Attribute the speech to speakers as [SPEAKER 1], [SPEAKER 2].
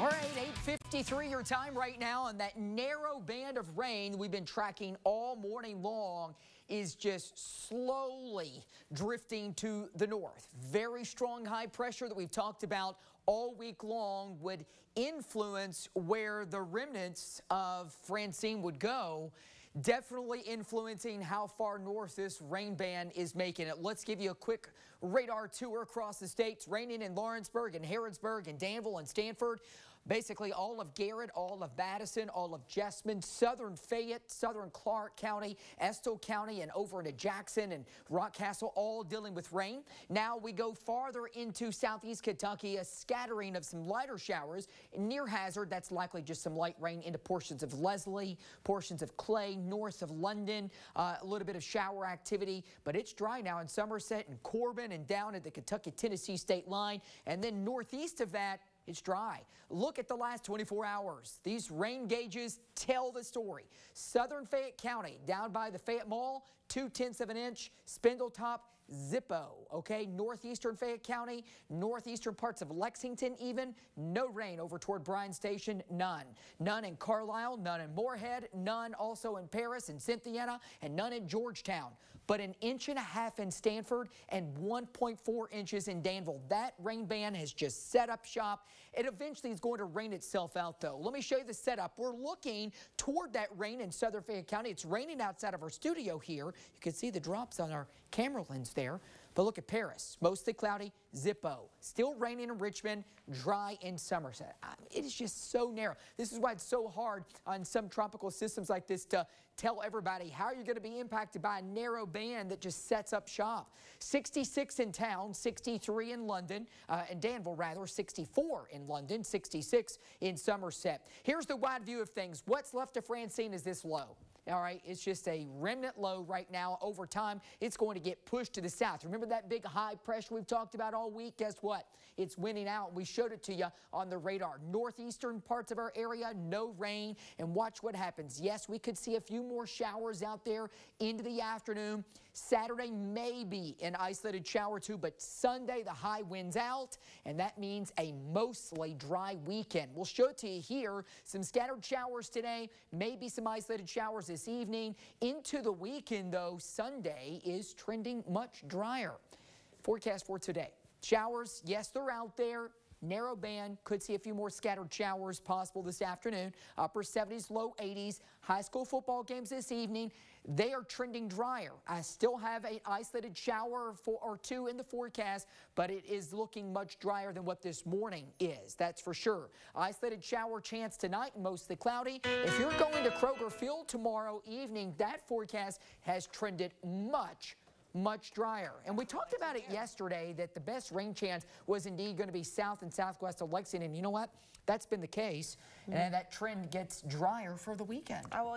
[SPEAKER 1] All right, 8.53 your time right now, and that narrow band of rain we've been tracking all morning long is just slowly drifting to the north. Very strong high pressure that we've talked about all week long would influence where the remnants of Francine would go definitely influencing how far north this rain band is making it. Let's give you a quick radar tour across the states. Raining in Lawrenceburg and Harrodsburg and Danville and Stanford. Basically all of Garrard, all of Madison, all of Jessamine, southern Fayette, southern Clark County, Estill County, and over into Jackson and Rockcastle, all dealing with rain. Now we go farther into southeast Kentucky, a scattering of some lighter showers near Hazard. That's likely just some light rain into portions of Leslie, portions of Clay, north of London. Uh, a little bit of shower activity, but it's dry now in Somerset and Corbin and down at the Kentucky-Tennessee state line. And then northeast of that, it's dry. Look at the last 24 hours. These rain gauges tell the story. Southern Fayette County, down by the Fayette Mall, two tenths of an inch. Spindletop, Zippo, okay? Northeastern Fayette County, northeastern parts of Lexington even, no rain over toward Bryan Station, none. None in Carlisle, none in Morehead, none also in Paris and Cynthiana, and none in Georgetown. But an inch and a half in Stanford and 1.4 inches in Danville. That rain band has just set up shop. It eventually is going to rain itself out, though. Let me show you the setup. We're looking toward that rain in southern Fayette County. It's raining outside of our studio here. You can see the drops on our camera lens there. But look at Paris, mostly cloudy, Zippo. Still raining in Richmond, dry in Somerset. It is just so narrow. This is why it's so hard on some tropical systems like this to tell everybody how you're going to be impacted by a narrow band that just sets up shop. 66 in town, 63 in London, uh, in Danville rather, 64 in London, 66 in Somerset. Here's the wide view of things. What's left of Francine is this low. All right, it's just a remnant low right now. Over time, it's going to get pushed to the south. Remember that big high pressure we've talked about all week? Guess what? It's winning out. We showed it to you on the radar. Northeastern parts of our area, no rain. And watch what happens. Yes, we could see a few more showers out there into the afternoon. Saturday, maybe an isolated shower or two, but Sunday, the high winds out, and that means a mostly dry weekend. We'll show it to you here. Some scattered showers today, maybe some isolated showers this evening. Into the weekend, though, Sunday is trending much drier. Forecast for today. Showers, yes, they're out there. Narrow band, could see a few more scattered showers possible this afternoon. Upper 70s, low 80s. High school football games this evening. They are trending drier. I still have an isolated shower or two in the forecast, but it is looking much drier than what this morning is. That's for sure. Isolated shower chance tonight, mostly cloudy. If you're going to Kroger Field tomorrow evening, that forecast has trended much much drier. And we talked about it yesterday that the best rain chance was indeed going to be south and southwest of Lexington. You know what? That's been the case. Mm -hmm. And that trend gets drier for the weekend.
[SPEAKER 2] Oh, well,